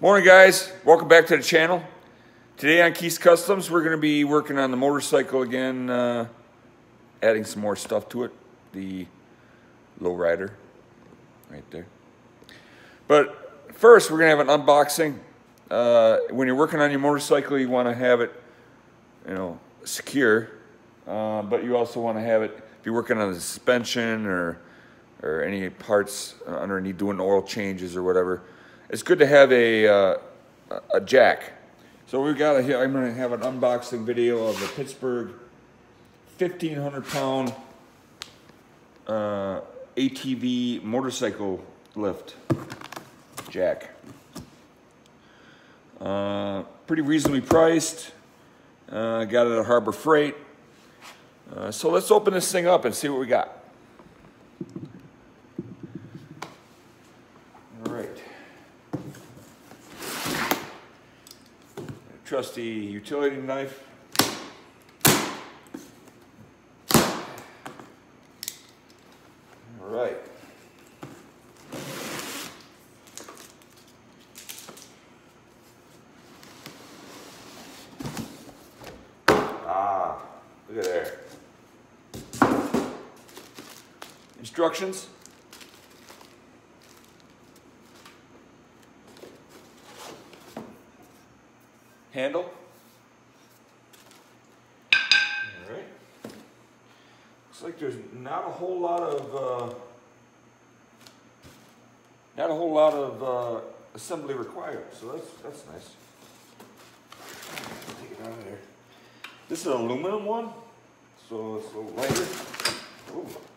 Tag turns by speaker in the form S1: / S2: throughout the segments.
S1: Morning guys, welcome back to the channel. Today on Keith's Kustoms, we're going to be working on the motorcycle again, uh, adding some more stuff to it. The lowrider, right there. But first, we're going to have an unboxing. Uh, when you're working on your motorcycle, you want to have it, you know, secure. Uh, but you also want to have it, if you're working on the suspension or, or any parts underneath doing oil changes or whatever, it's good to have a, uh, a jack. So we've got a, here, I'm gonna have an unboxing video of the Pittsburgh 1500 pound uh, ATV motorcycle lift jack. Uh, pretty reasonably priced. Uh, got it at Harbor Freight. Uh, so let's open this thing up and see what we got. Trusty utility knife. All right. Ah, look at there. Instructions. Handle. All right. Looks like there's not a whole lot of uh, not a whole lot of uh, assembly required, so that's that's nice. Take it out of there. This is an aluminum one, so it's a little lighter. Ooh.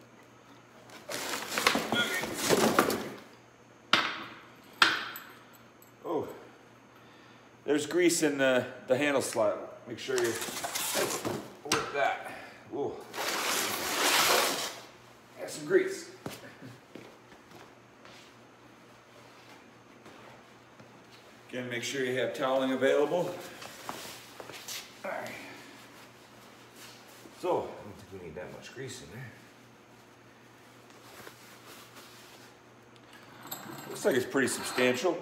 S1: There's grease in the, the handle slot. Make sure you work that. Ooh. Got some grease. Again, make sure you have toweling available. All right. So, I don't think we need that much grease in there. Looks like it's pretty substantial.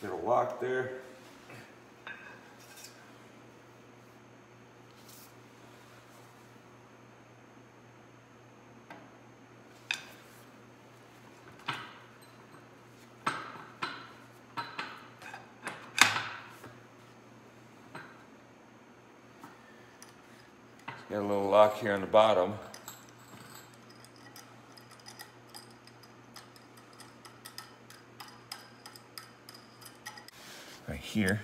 S1: A lock there. Got a little lock here on the bottom. Right here.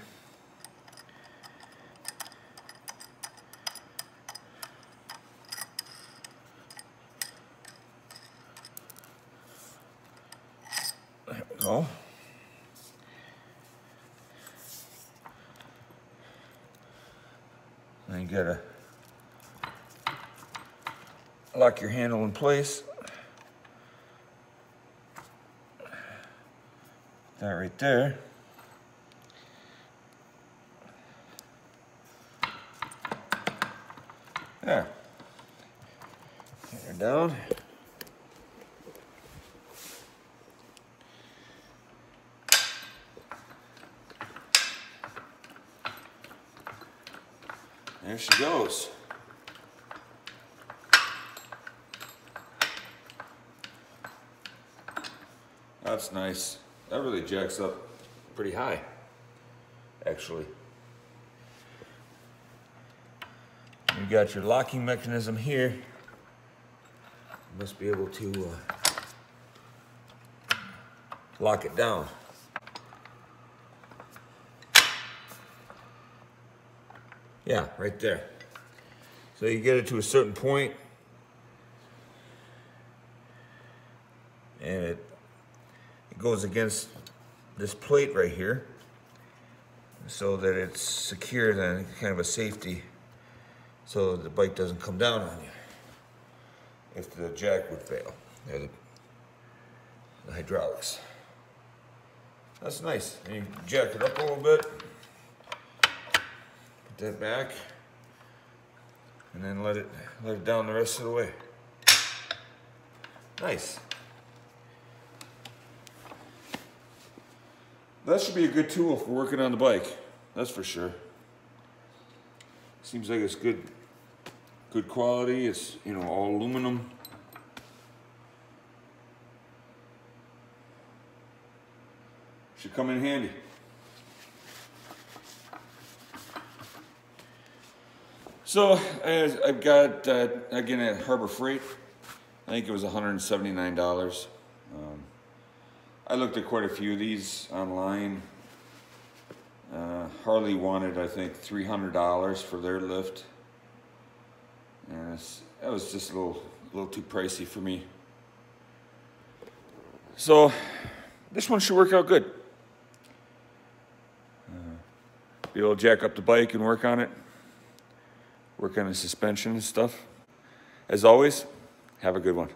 S1: There we go. Then you gotta lock your handle in place. That right there. There. Down. There she goes. That's nice. That really jacks up pretty high, actually. You got your locking mechanism here. You must be able to uh, lock it down. Yeah, right there. So you get it to a certain point, and it, it goes against this plate right here so that it's secure and kind of a safety so the bike doesn't come down on you if the jack would fail, the, the hydraulics. That's nice. And you jack it up a little bit, put that back, and then let it let it down the rest of the way. Nice. That should be a good tool for working on the bike. That's for sure. Seems like it's good, good quality. It's, you know, all aluminum. Should come in handy. So I've got, uh, again, at Harbor Freight, I think it was $179. Um, I looked at quite a few of these online. Uh, Harley wanted, I think, $300 for their lift. And that was just a little, a little too pricey for me. So this one should work out good. Uh, be able to jack up the bike and work on it. Work on the suspension and stuff. As always, have a good one.